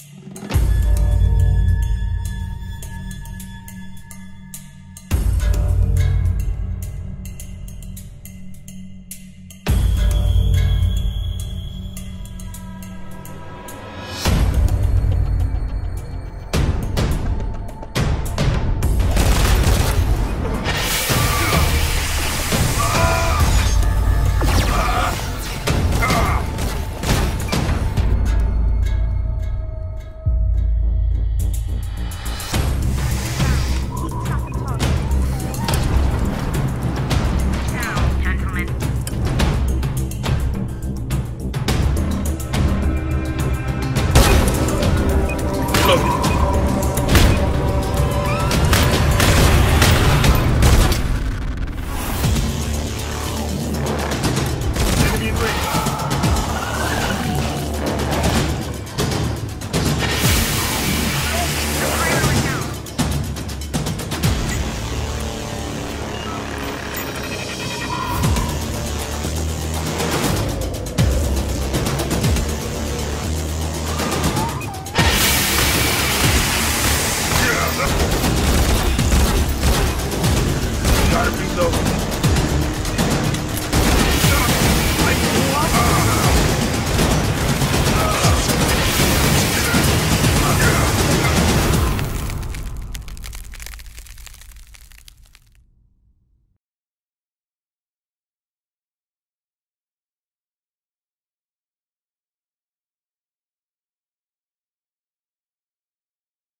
you Exploded.